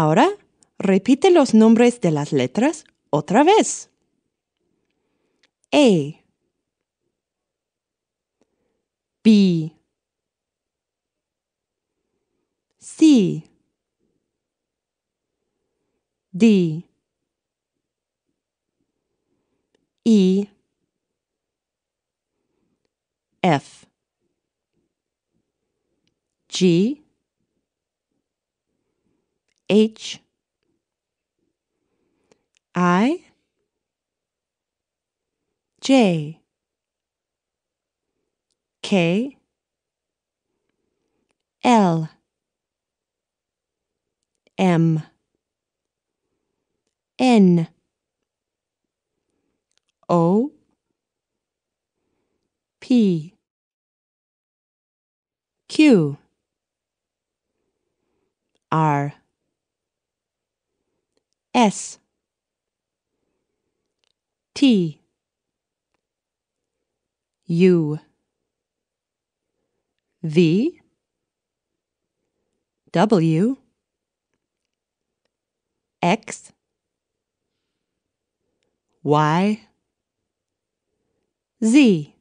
Ahora repite los nombres de las letras otra vez. A B C D E F G H I J K L M N O P Q R S. T. U. V. W. X. Y. Z